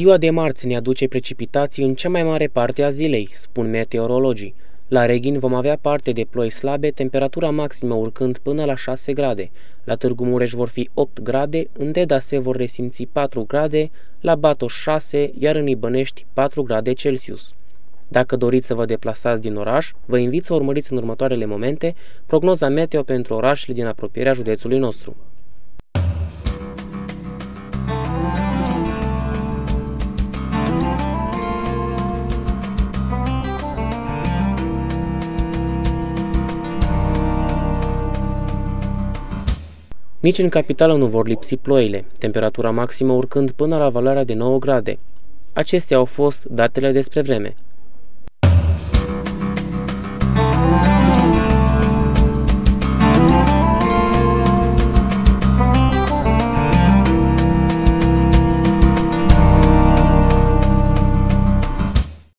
Ziua de marți ne aduce precipitații în cea mai mare parte a zilei, spun meteorologii. La Reghin vom avea parte de ploi slabe, temperatura maximă urcând până la 6 grade. La Târgu Mureș vor fi 8 grade, în Deda se vor resimți 4 grade, la Batos 6, iar în Ibănești 4 grade Celsius. Dacă doriți să vă deplasați din oraș, vă invit să urmăriți în următoarele momente prognoza meteo pentru orașele din apropierea județului nostru. Nici în capitală nu vor lipsi ploile, temperatura maximă urcând până la valoarea de 9 grade. Acestea au fost datele despre vreme.